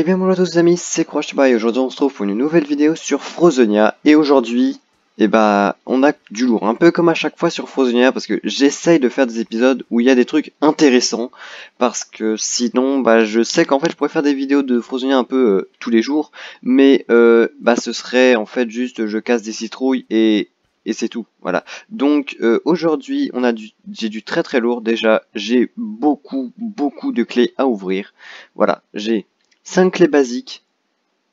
Eh bien bonjour à tous les amis, c'est Crushby et aujourd'hui on se retrouve pour une nouvelle vidéo sur Frozonia et aujourd'hui, eh bah, on a du lourd, un peu comme à chaque fois sur Frozonia parce que j'essaye de faire des épisodes où il y a des trucs intéressants parce que sinon, bah, je sais qu'en fait je pourrais faire des vidéos de Frozonia un peu euh, tous les jours mais euh, bah, ce serait en fait juste je casse des citrouilles et et c'est tout, voilà. Donc euh, aujourd'hui, on a j'ai du très très lourd déjà. J'ai beaucoup beaucoup de clés à ouvrir. Voilà, j'ai 5 clés basiques,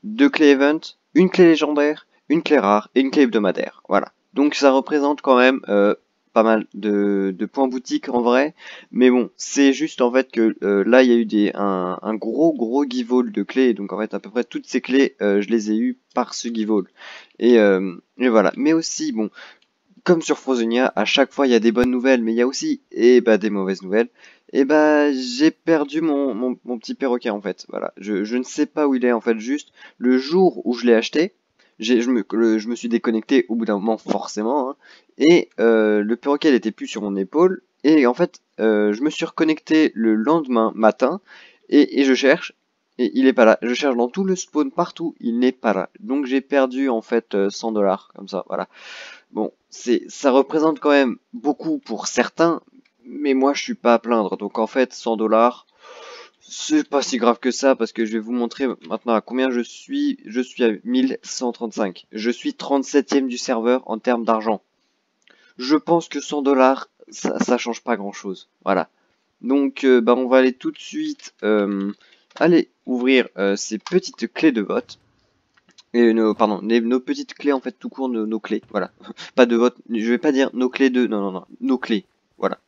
2 clés event, une clé légendaire, une clé rare et une clé hebdomadaire. Voilà. Donc ça représente quand même euh, pas mal de, points boutiques en vrai. Mais bon, c'est juste en fait que euh, là il y a eu un, gros gros giveaway de clés. Donc en fait à peu près toutes ces clés euh, je les ai eues par ce giveaway. Et, voilà. Mais aussi bon, comme sur Frozonia, à chaque fois il y a des bonnes nouvelles, mais il y a aussi et eh bah, des mauvaises nouvelles et eh bah j'ai perdu mon, mon, petit perroquet en fait. Voilà, je, je, ne sais pas où il est en fait. Juste le jour où je l'ai acheté, je me, je me suis déconnecté au bout d'un moment forcément. Hein, et euh, le perroquet il était plus sur mon épaule. Et en fait, euh, je me suis reconnecté le lendemain matin et, et je cherche et il est pas là. Je cherche dans tout le spawn partout, il n'est pas là. Donc j'ai perdu en fait 100 euh, dollars comme ça, voilà. Bon, c'est ça représente quand même beaucoup pour certains, mais moi je suis pas à plaindre. Donc en fait 100 dollars, c'est pas si grave que ça parce que je vais vous montrer maintenant à combien je suis. Je suis à 1135. Je suis 37ème du serveur en termes d'argent. Je pense que 100 dollars, ça, ça change pas grand chose. Voilà. Donc euh, bah, on va aller tout de suite euh, aller ouvrir euh, ces petites clés de vote. Et nos, pardon, nos petites clés en fait tout court, nos, nos clés, voilà. pas de vote, je vais pas dire nos clés de, non non non, nos clés, voilà.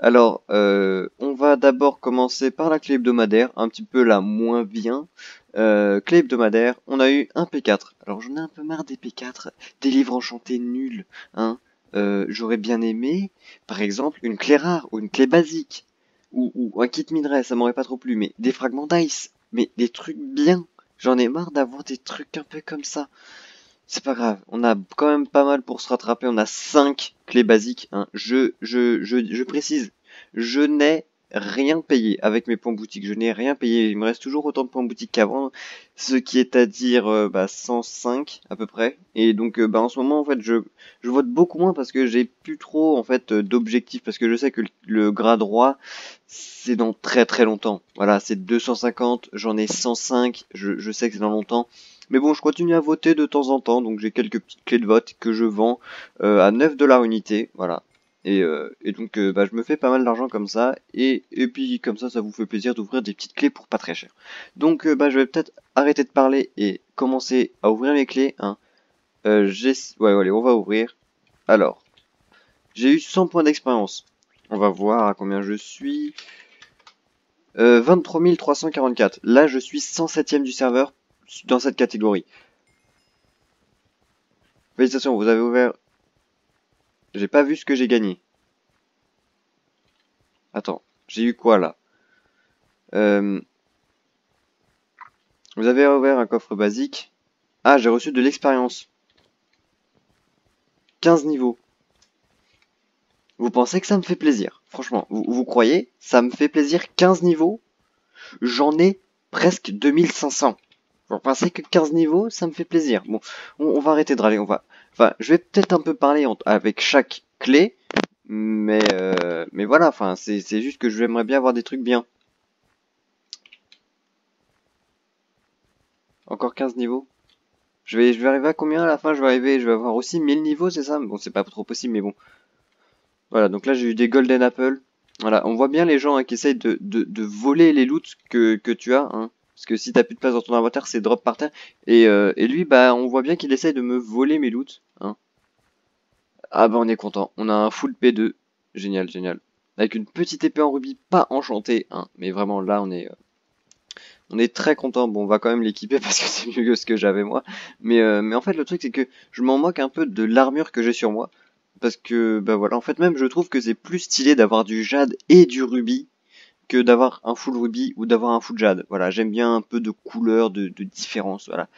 Alors, euh, on va d'abord commencer par la clé hebdomadaire, un petit peu la moins bien. Euh, clé hebdomadaire, on a eu un P4. Alors j'en ai un peu marre des P4, des livres enchantés nuls. Hein. Euh, J'aurais bien aimé, par exemple, une clé rare ou une clé basique. Ou, un kit minerai, ça m'aurait pas trop plu, mais des fragments d'ice. Mais des trucs bien. J'en ai marre d'avoir des trucs un peu comme ça. C'est pas grave, on a quand même pas mal pour se rattraper, on a 5 clés basiques. Hein. Je, je, je, je précise, je n'ai rien payé avec mes points boutiques. Je n'ai rien payé. Il me reste toujours autant de points boutiques qu'avant, ce qui est à dire euh, bah, 105 à peu près. Et donc, euh, bah, en ce moment, en fait, je, vote beaucoup moins parce que j'ai plus trop en fait euh, d'objectifs parce que je sais que le, grade droit c'est dans très très longtemps. Voilà, c'est 250. J'en ai 105. Je, je sais que c'est dans longtemps. Mais bon, je continue à voter de temps en temps, donc j'ai quelques petites clés de vote que je vends à 9 dollars unité, voilà. Et, euh, et donc euh, bah, je me fais pas mal d'argent comme ça, et, puis comme ça ça vous fait plaisir d'ouvrir des petites clés pour pas très cher. Donc euh, bah, je vais peut-être arrêter de parler et commencer à ouvrir mes clés. Hein. j'ai... Ouais, allez, on va ouvrir. Alors, j'ai eu 100 points d'expérience. On va voir à combien je suis. 23 344. Là, je suis 107ème du serveur dans cette catégorie. Félicitations, vous avez ouvert j'ai pas vu ce que j'ai gagné. Attends, j'ai eu quoi là? Euh, Vous avez ouvert un coffre basique. Ah, j'ai reçu de l'expérience. 15 niveaux. Vous pensez que ça me fait plaisir? Franchement, vous, vous croyez? Ça me fait plaisir 15 niveaux? J'en ai presque 2500. Vous pensez que 15 niveaux, ça me fait plaisir? Bon, on, va arrêter de râler, on va... Enfin, je vais peut-être un peu parler avec chaque clé, mais, euh, mais voilà, enfin, c'est juste que j'aimerais bien avoir des trucs bien. Encore 15 niveaux. Je vais, arriver à combien à la fin? Je vais arriver, je vais avoir aussi 1000 niveaux, c'est ça? Bon, c'est pas trop possible, mais bon. Voilà, donc là j'ai eu des Golden Apple. Voilà, on voit bien les gens hein, qui essayent de, voler les loots que, que tu as. Hein. Parce que si t'as plus de place dans ton inventaire, c'est drop par terre. Et, euh, lui, bah, on voit bien qu'il essaye de me voler mes loots. Hein. Ah bah on est content. On a un full P2. Génial, génial. Avec une petite épée en rubis, pas enchantée. Hein. Mais vraiment, là, on est... Euh, on est très content. Bon, on va quand même l'équiper parce que c'est mieux que ce que j'avais moi. Mais, euh, mais en fait, le truc, c'est que je m'en moque un peu de l'armure que j'ai sur moi. Parce que, bah voilà, en fait, même, je trouve que c'est plus stylé d'avoir du jade et du rubis que d'avoir un full ruby ou d'avoir un full jade. Voilà, j'aime bien un peu de couleur, de, différence, voilà.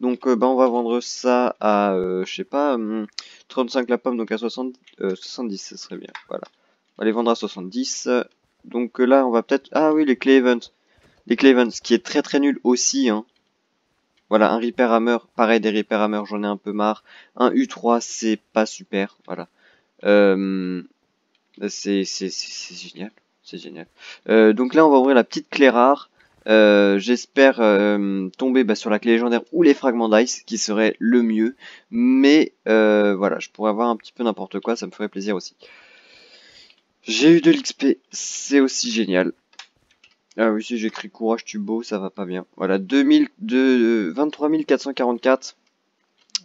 Donc euh, bah, on va vendre ça à, euh, je sais pas, 35 hum, la pomme, donc à 70, 70 ce serait bien, voilà. On va les vendre à 70. Donc là on va peut-être, ah oui les clés les Clavens, qui est très très nul aussi. Hein. Voilà, un Reaper Hammer, pareil des Reaper Hammer, j'en ai un peu marre. Un U3, c'est pas super, voilà. Euh, c'est génial, c'est génial. Euh, donc là, on va ouvrir la petite clé rare. Euh, j'espère euh, tomber bah, sur la clé légendaire ou les fragments d'ice, qui serait le mieux. Mais voilà, je pourrais avoir un petit peu n'importe quoi, ça me ferait plaisir aussi. J'ai eu de l'XP, c'est aussi génial. Ah oui, si j'écris courage tu beau, ça va pas bien. Voilà, 2000, de, 23 444.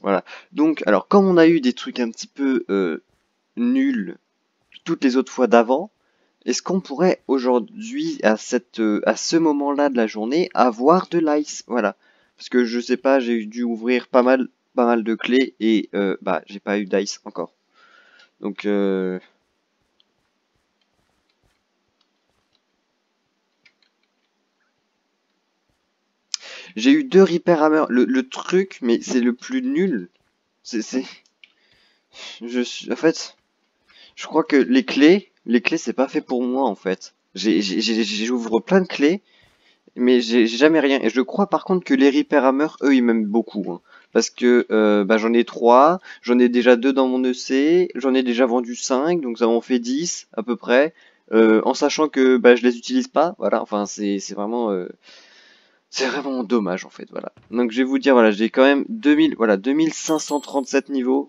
Voilà. Donc, alors, comme on a eu des trucs un petit peu nuls toutes les autres fois d'avant, est-ce qu'on pourrait aujourd'hui, à euh, à ce moment-là de la journée, avoir de l'ice? Voilà. Parce que je sais pas, j'ai dû ouvrir pas mal, pas mal de clés et euh, bah j'ai pas eu d'ice encore. Donc euh... J'ai eu deux Reaper Hammer. Le, le truc, mais c'est le plus nul. C'est... Je suis... En fait... Je crois que les clés, les clés c'est pas fait pour moi en fait. J'ouvre plein de clés, mais j'ai jamais rien. Et je crois par contre que les Reaper Hammer, eux, ils m'aiment beaucoup. Hein. parce que euh, bah, j'en ai 3, j'en ai déjà 2 dans mon EC, j'en ai déjà vendu 5, donc ça en fait 10 à peu près. Euh, en sachant que bah, je les utilise pas, voilà, enfin c'est vraiment... Euh, c'est vraiment dommage en fait, voilà. Donc je vais vous dire, voilà, j'ai quand même 2000, voilà, 2537 niveaux.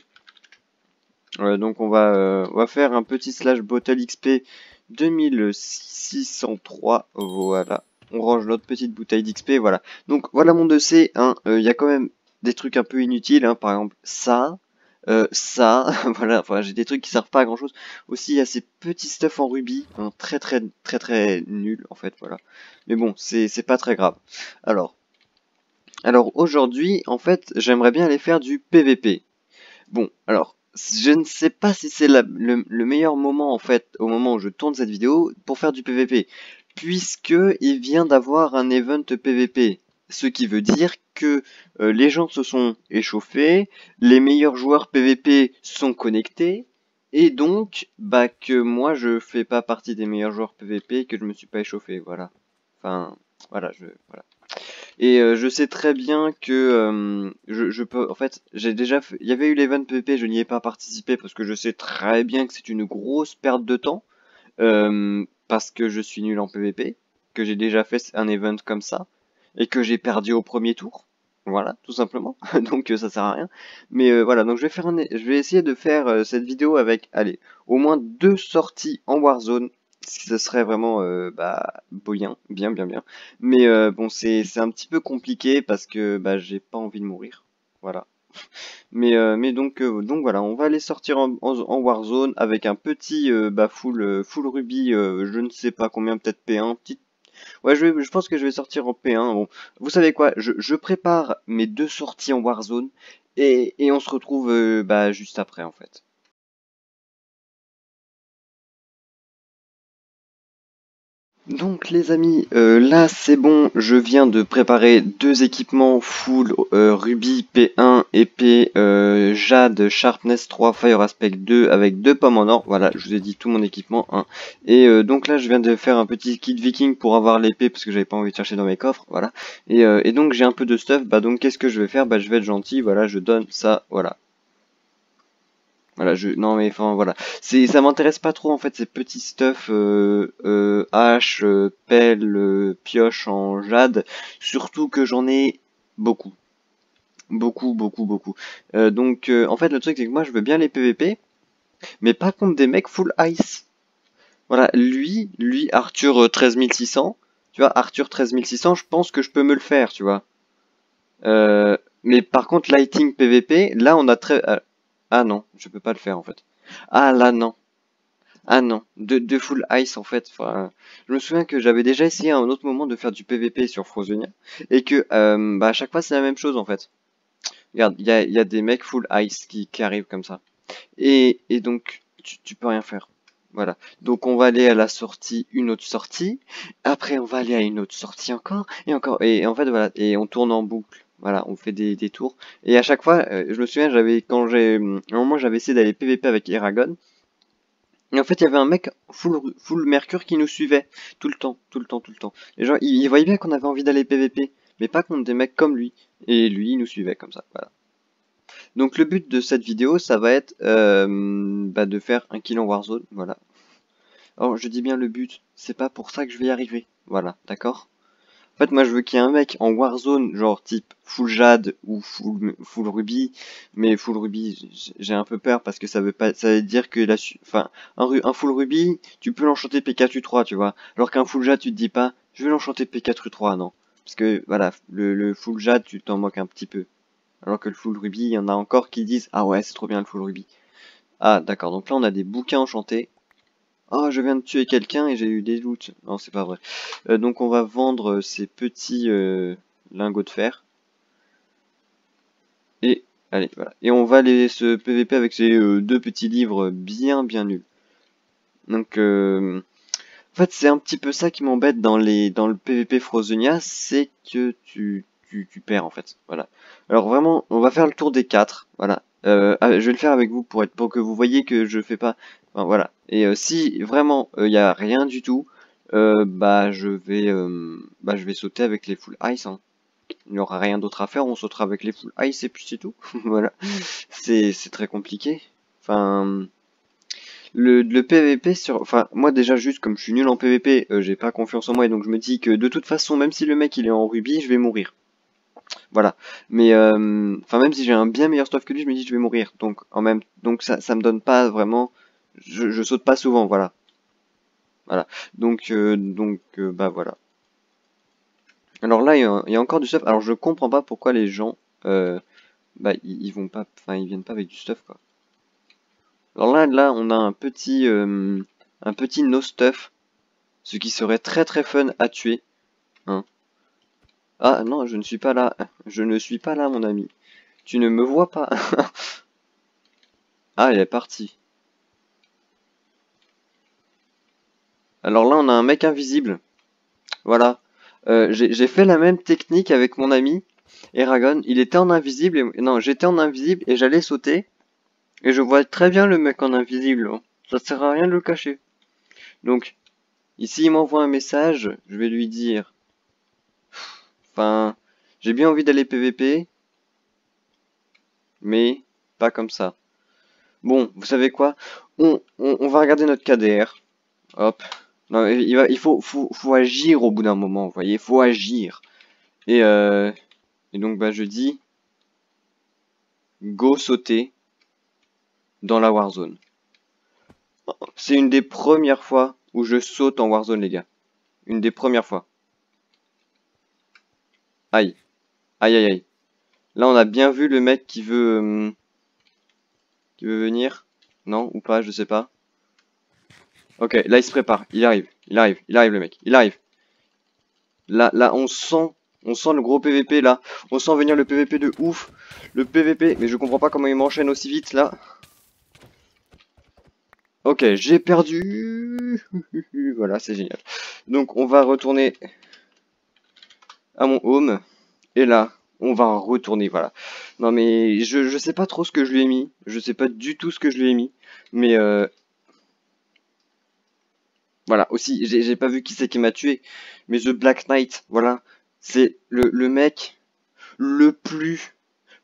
Euh, donc on va, euh, on va faire un petit slash bottle XP 2603. Voilà. On range notre petite bouteille d'XP. Voilà. Donc voilà mon dossier. Hein. Euh, il y a quand même des trucs un peu inutiles. Hein. Par exemple ça. ça, voilà, enfin j'ai des trucs qui servent pas à grand chose. Aussi il y a ces petits stuff en rubis, hein, très très très très nul en fait, voilà. Mais bon, c'est pas très grave. Alors, alors aujourd'hui, en fait, j'aimerais bien aller faire du PVP. Bon, alors, je ne sais pas si c'est le, meilleur moment en fait, au moment où je tourne cette vidéo, pour faire du PVP. Puisque il vient d'avoir un event PVP. Ce qui veut dire que euh, les gens se sont échauffés, les meilleurs joueurs PVP sont connectés, et donc bah que moi je fais pas partie des meilleurs joueurs PVP que je me suis pas échauffé, voilà. Enfin, voilà, je voilà. Et euh, je sais très bien que euh, je, peux... En fait, j'ai déjà fait... Il y avait eu l'event PvP, je n'y ai pas participé parce que je sais très bien que c'est une grosse perte de temps. Euh, parce que je suis nul en PvP. Que j'ai déjà fait un event comme ça. Et que j'ai perdu au premier tour. Voilà, tout simplement. donc ça sert à rien. Mais voilà, donc je vais faire un... je vais essayer de faire cette vidéo avec, allez, au moins deux sorties en Warzone ce serait vraiment euh, bah, bien, bien, bien, bien. Mais euh, bon, c'est un petit peu compliqué parce que bah, j'ai pas envie de mourir. Voilà. Mais, euh, mais donc, donc voilà, on va aller sortir en, en, Warzone avec un petit bah, full, full ruby, je ne sais pas combien, peut-être P1, petite Ouais, je, je, pense que je vais sortir en P1. Bon, vous savez quoi je, je, prépare mes deux sorties en Warzone et, et on se retrouve bah, juste après en fait. Donc les amis, euh, là c'est bon, je viens de préparer deux équipements full euh, Ruby P1 et P euh, Jade Sharpness 3 Fire Aspect 2 avec deux pommes en or. Voilà, je vous ai dit tout mon équipement. Hein. Et donc là je viens de faire un petit kit viking pour avoir l'épée parce que j'avais pas envie de chercher dans mes coffres. Voilà. Et, et donc j'ai un peu de stuff, bah donc qu'est-ce que je vais faire? Bah je vais être gentil, voilà, je donne ça, voilà. Voilà, je non mais enfin voilà, c'est ça m'intéresse pas trop en fait ces petits stuff euh, euh, hache, euh, pelle, euh, pioche en jade, surtout que j'en ai beaucoup, beaucoup, beaucoup, beaucoup. donc en fait le truc c'est que moi je veux bien les PVP, mais pas contre des mecs full ice. Voilà, lui, lui Arthur 13600, tu vois Arthur 13600, je pense que je peux me le faire, tu vois. mais par contre lighting PVP, là on a très ah non, je peux pas le faire en fait. Ah là non. Ah non, de, full ice en fait. Je me souviens que j'avais déjà essayé à un autre moment de faire du PVP sur Frozonia et que euh, bah, à chaque fois c'est la même chose en fait. Regarde, il y a, des mecs full ice qui, arrivent comme ça. Et, donc tu, tu peux rien faire. Voilà. Donc on va aller à la sortie, une autre sortie. Après on va aller à une autre sortie encore et encore. Et en fait voilà, et on tourne en boucle. Voilà, on fait des, tours. Et à chaque fois, euh, je me souviens, j'avais quand j'ai, un moment, j'avais essayé d'aller PVP avec Eragon. Et en fait, il y avait un mec full, full Mercure qui nous suivait tout le temps, tout le temps, tout le temps. Et genre, il, il voyait bien qu'on avait envie d'aller PVP, mais pas contre des mecs comme lui. Et lui, il nous suivait comme ça, voilà. Donc le but de cette vidéo, ça va être euh, bah, de faire un kill en Warzone, voilà. Alors je dis bien le but, c'est pas pour ça que je vais y arriver, voilà, d'accord? En fait moi je veux qu'il y ait un mec en Warzone, genre type full Jade ou full, full Ruby, mais full Ruby j'ai un peu peur parce que ça veut pas, ça veut dire que la, enfin un, full Ruby, tu peux l'enchanter P4U3, tu vois, alors qu'un full Jade tu te dis pas, je vais l'enchanter P4U3, non, parce que voilà, le, le full Jade tu t'en moques un petit peu. Alors que le full ruby, il y en a encore qui disent Ah ouais, c'est trop bien le full ruby. Ah d'accord, donc là on a des bouquins enchantés. Oh, je viens de tuer quelqu'un et j'ai eu des loots. Non, c'est pas vrai. Euh, donc on va vendre ces petits euh, lingots de fer. Et, allez, voilà. Et on va aller se PVP avec ces euh, deux petits livres bien, bien nuls. Donc, en fait, c'est un petit peu ça qui m'embête dans les le PVP Frozonia, c'est que tu tu, perds en fait. Voilà. Alors vraiment, on va faire le tour des quatre. Voilà. Euh, ah, je vais le faire avec vous pour que vous voyez que je fais pas. voilà. Et euh, si vraiment il euh, n'y a rien du tout, bah je vais bah je vais sauter avec les full ice. Hein. Il n'y aura rien d'autre à faire, on sautera avec les full ice et puis c'est tout. voilà. C'est très compliqué. Enfin. Le, le, PVP sur... Enfin, moi déjà juste comme je suis nul en PVP, j'ai pas confiance en moi et donc je me dis que de toute façon, même si le mec il est en rubis, je vais mourir. Voilà. Mais euh, enfin même si j'ai un bien meilleur stuff que lui, je me dis je vais mourir. Donc en même donc ça ça me donne pas vraiment je, saute pas souvent, voilà. Voilà. Donc euh, donc euh, bah voilà. Alors là il y, a, encore du stuff. Alors je comprends pas pourquoi les gens bah ils, vont pas enfin ils viennent pas avec du stuff quoi. Alors là là on a un petit un petit no stuff ce qui serait très très fun à tuer hein. Ah non, je ne suis pas là. Je ne suis pas là, mon ami. Tu ne me vois pas. ah, il est parti. Alors là, on a un mec invisible. Voilà. Euh, j'ai fait la même technique avec mon ami, Eragon. Il était en invisible. Et... Non, j'étais en invisible et j'allais sauter. Et je vois très bien le mec en invisible. Ça sert à rien de le cacher. Donc, ici, il m'envoie un message. Je vais lui dire Enfin, j'ai bien envie d'aller PVP, mais pas comme ça. Bon, vous savez quoi? On, va regarder notre KDR. Hop. Non, il, faut, agir au bout d'un moment, vous voyez, faut agir. Et, euh, et donc, bah, je dis, go sauter dans la Warzone. C'est une des premières fois où je saute en Warzone, les gars. Une des premières fois. Aïe. Aïe aïe aïe. Là on a bien vu le mec qui veut... Euh, qui veut venir. Non ou pas, je sais pas. Ok, là il se prépare. Il arrive. Il arrive. Il arrive le mec. Il arrive. Là, là on sent... On sent le gros PVP là. On sent venir le PVP de ouf. Le PVP. Mais je comprends pas comment il m'enchaîne aussi vite là. Ok, j'ai perdu. voilà, c'est génial. Donc on va retourner à mon home. Et là, on va retourner, voilà. Non mais je, je sais pas trop ce que je lui ai mis. Je sais pas du tout ce que je lui ai mis. Mais euh... Voilà, aussi, j'ai pas vu qui c'est qui m'a tué. Mais The Black Knight, voilà. C'est le, le mec le plus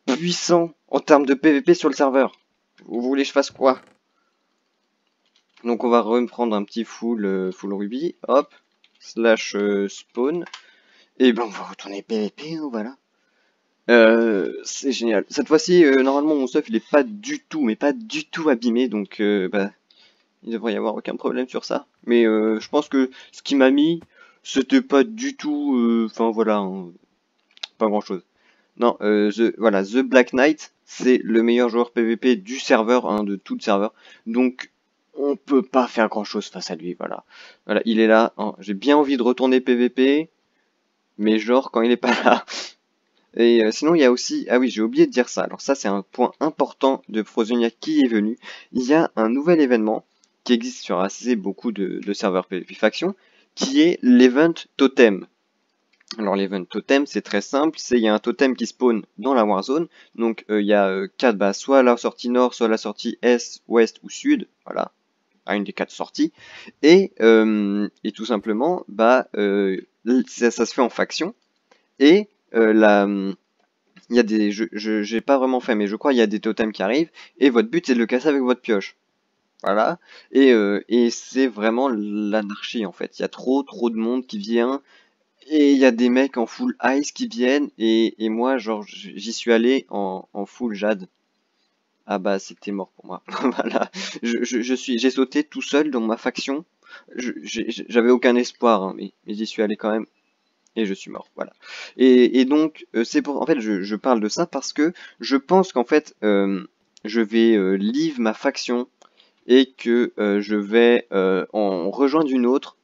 puissant en termes de PVP sur le serveur. Vous voulez que je fasse quoi? Donc on va reprendre un petit full, euh, full ruby. Hop. Slash euh, spawn. Et ben on va retourner PVP, hein, voilà. Euh, c'est génial. Cette fois-ci, euh, normalement mon stuff il est pas du tout, mais pas du tout abîmé, donc euh, bah, il devrait y avoir aucun problème sur ça. Mais je pense que ce qui m'a mis, c'était pas du tout, enfin voilà, hein, pas grand chose. Non, the, voilà, The Black Knight, c'est le meilleur joueur PVP du serveur, hein, de tout le serveur. Donc on peut pas faire grand chose face à lui, voilà. Voilà, il est là. J'ai bien envie de retourner PVP mais genre quand il est pas là. Et euh, sinon, il y a aussi... Ah oui, j'ai oublié de dire ça. Alors ça, c'est un point important de Frozonia qui est venu. Il y a un nouvel événement qui existe sur assez beaucoup de, serveurs PvP Faction, qui est l'Event Totem. Alors l'Event Totem, c'est très simple. C'est Il y a un totem qui spawn dans la Warzone. Donc euh, il y a 4 euh, bases, soit la sortie nord, soit la sortie est, ouest ou sud. Voilà. à une des quatre sorties. Et, et tout simplement, bah, ça, se fait en faction. Et la il y a des, je, j'ai pas vraiment fait, mais je crois il y a des totems qui arrivent, et votre but c'est de le casser avec votre pioche. Voilà. Et, euh, et c'est vraiment l'anarchie en fait. Il y a trop trop de monde qui vient, et il y a des mecs en full ice qui viennent, et, moi genre j'y suis allé en full jade. Ah bah c'était mort pour moi. voilà. Je, je, je suis, j'ai sauté tout seul dans ma faction. J'avais aucun espoir, hein, mais, mais j'y suis allé quand même et je suis mort, voilà. Et, donc, euh, c'est pour, en fait, je, parle de ça parce que je pense qu'en fait, euh, je vais euh, leave ma faction et que je vais en rejoindre une autre.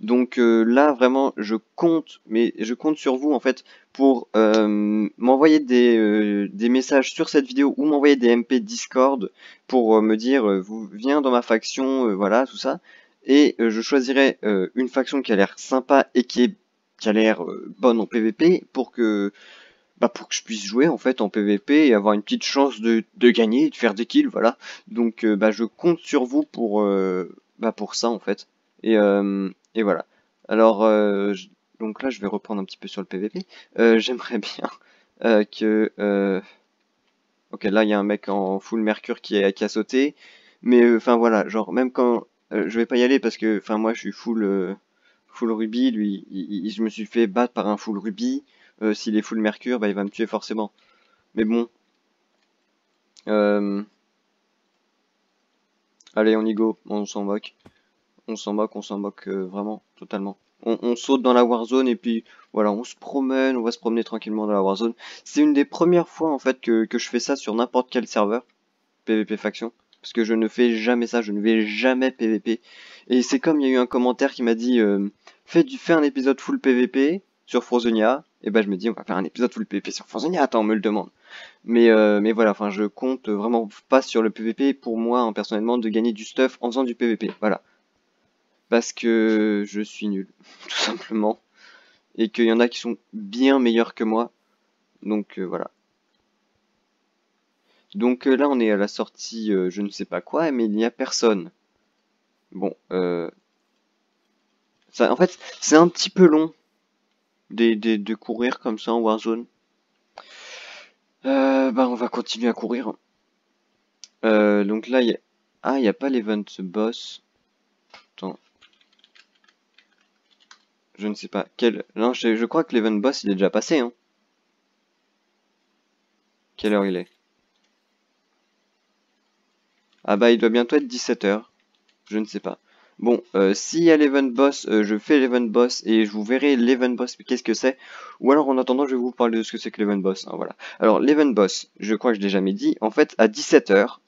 Donc là, vraiment, je compte, mais je compte sur vous, en fait, pour m'envoyer des, des, messages sur cette vidéo ou m'envoyer des MP Discord pour me dire, vous viens dans ma faction, voilà, tout ça. Et je choisirai une faction qui a l'air sympa et qui est qui a l'air euh, bonne en PVP pour que bah pour que je puisse jouer en fait en PVP et avoir une petite chance de, gagner, de faire des kills, voilà. Donc euh, bah je compte sur vous pour euh, bah pour ça en fait. Et, et voilà. Alors donc là je vais reprendre un petit peu sur le PVP. J'aimerais bien que ok là il y a un mec en full mercure qui qui a sauté, mais enfin voilà genre même quand je vais pas y aller parce que enfin moi je suis full full rubis, lui, je me suis fait battre par un full rubis. Euh, s'il est full mercure, bah, il va me tuer forcément. Mais bon. Euh, allez, on y go, on s'en moque. On s'en moque, on s'en moque euh, vraiment, totalement. On, saute dans la Warzone et puis voilà, on se promène, on va se promener tranquillement dans la Warzone. C'est une des premières fois en fait que, je fais ça sur n'importe quel serveur. PvP Faction parce que je ne fais jamais ça, je ne vais jamais PVP. Et c'est comme il y a eu un commentaire qui m'a dit euh, fais, un épisode full PVP sur Frozonia. Et ben je me dis on va faire un épisode full PVP sur Frozonia, attends on me le demande. Mais, euh, mais voilà, enfin je compte vraiment pas sur le PVP pour moi hein, personnellement de gagner du stuff en faisant du PVP, voilà. Parce que je suis nul, tout simplement. Et qu'il y en a qui sont bien meilleurs que moi. Donc euh, voilà. Donc euh, là, on est à la sortie, euh, je ne sais pas quoi, mais il n'y a personne. Bon, euh, ça, en fait, c'est un petit peu long de, courir comme ça en Warzone. Bah, on va continuer à courir. donc là, il y a... Ah, il n'y a pas l'event boss. Attends. Je ne sais pas. Quel... Non, je, crois que l'event boss, il est déjà passé. Hein. Quelle heure il est? Ah bah il doit bientôt être 17h. Je ne sais pas. Bon, euh, s'il y a l'event boss, euh, je fais l'event boss et je vous verrai l'event boss, qu'est-ce que c'est. Ou alors en attendant, je vais vous parler de ce que c'est que l'event boss. Hein, voilà. Alors l'event boss, je crois que je l'ai jamais dit. En fait, à 17h,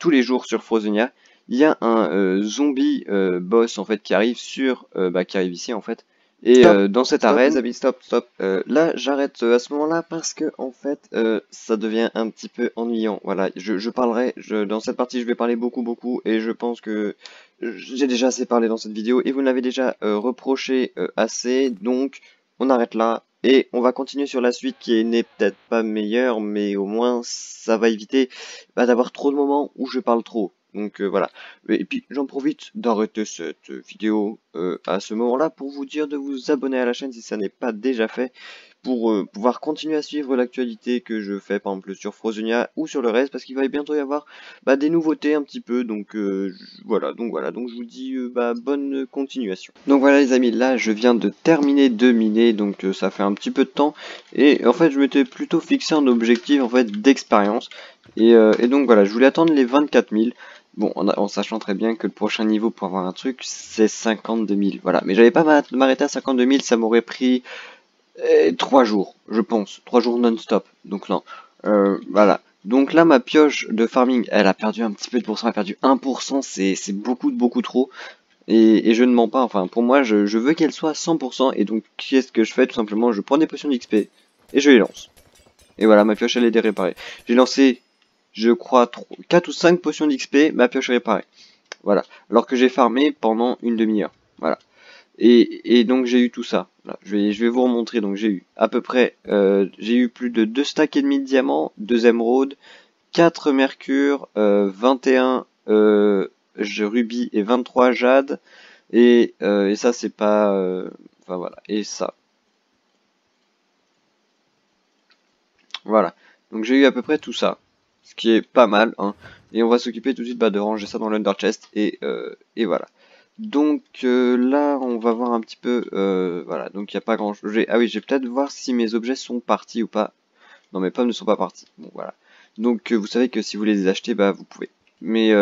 tous les jours sur Frozonia, il y a un euh, zombie boss en fait qui arrive sur, bah, ici en fait. Et euh, dans cet arrêt, Zabi, stop, stop. Euh, là, j'arrête euh, à ce moment-là parce que en fait, ça devient un petit peu ennuyant. Voilà, je, je parlerai, je, dans cette partie, je vais parler beaucoup, beaucoup, et je pense que j'ai déjà assez parlé dans cette vidéo et vous l'avez déjà reproché assez, donc on arrête là et on va continuer sur la suite qui n'est peut-être pas meilleure, mais au moins ça va éviter bah, d'avoir trop de moments où je parle trop. Donc euh, voilà. Et puis j'en profite d'arrêter cette vidéo euh, à ce moment-là pour vous dire de vous abonner à la chaîne si ça n'est pas déjà fait pour euh, pouvoir continuer à suivre l'actualité que je fais par exemple sur Frozonia ou sur le reste parce qu'il va bientôt y avoir bah, des nouveautés un petit peu. Donc voilà. Donc voilà. Donc je vous dis bah, bonne continuation. Donc voilà les amis. Là je viens de terminer de miner. Donc ça fait un petit peu de temps. Et en fait je m'étais plutôt fixé un objectif en fait d'expérience. Et, et, donc voilà. Je voulais attendre les 24 000 Bon, en, sachant très bien que le prochain niveau pour avoir un truc, c'est 52 000. Voilà, mais j'avais pas m'arrêter à 52 000, ça m'aurait pris euh, 3 jours, je pense. 3 jours non-stop. Donc non. Euh, voilà. Donc là, ma pioche de farming, elle a perdu un petit peu de pourcent, elle a perdu 1%, c'est beaucoup, beaucoup trop. Et, je ne mens pas, enfin, pour moi, je, veux qu'elle soit à 100%, et donc, qu'est-ce que je fais? Tout simplement, je prends des potions d'XP, et je les lance. Et voilà, ma pioche, elle est réparée. J'ai lancé je crois, 4 ou 5 potions d'XP, ma pioche réparée. Voilà. Alors que j'ai farmé pendant une demi-heure. Voilà. Et, donc j'ai eu tout ça. Je, vais, je vais vous remontrer. Donc j'ai eu à peu près, euh, j'ai eu plus de 2 stacks et demi de diamants, 2 émeraudes, 4 mercure, 21 euh, rubis et 23 jade. Et, et ça, c'est pas... Enfin voilà, et ça. Voilà. Donc j'ai eu à peu près tout ça. Ce qui est pas mal. Hein. Et on va s'occuper tout de suite bah, de ranger ça dans l'under chest. Et, euh, et voilà. Donc euh, là, on va voir un petit peu... Euh, voilà, donc il n'y a pas grand chose. Ah oui, j'ai peut-être voir si mes objets sont partis ou pas. Non, mes pommes ne sont pas parties. Bon, voilà. Donc vous savez que si vous les achetez, bah vous pouvez. Mais,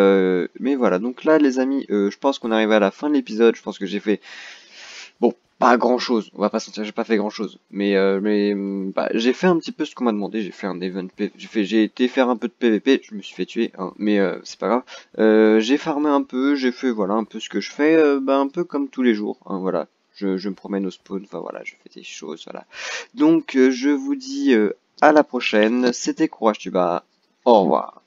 mais voilà, donc là les amis, je pense qu'on arrive à la fin de l'épisode. Je pense que j'ai fait pas grand chose, on va pas sentir, j'ai pas fait grand chose, mais euh, mais bah, j'ai fait un petit peu ce qu'on m'a demandé, j'ai fait un event, j'ai fait, j'ai été faire un peu de PVP, je me suis fait tuer, hein, mais euh, c'est pas grave, euh, j'ai farmé un peu, j'ai fait voilà un peu ce que je fais, bah, un peu comme tous les jours, hein, voilà, je, je, me promène au spawn, enfin voilà, je fais des choses, voilà, donc je vous dis à la prochaine, c'était Courage Tuba, au revoir.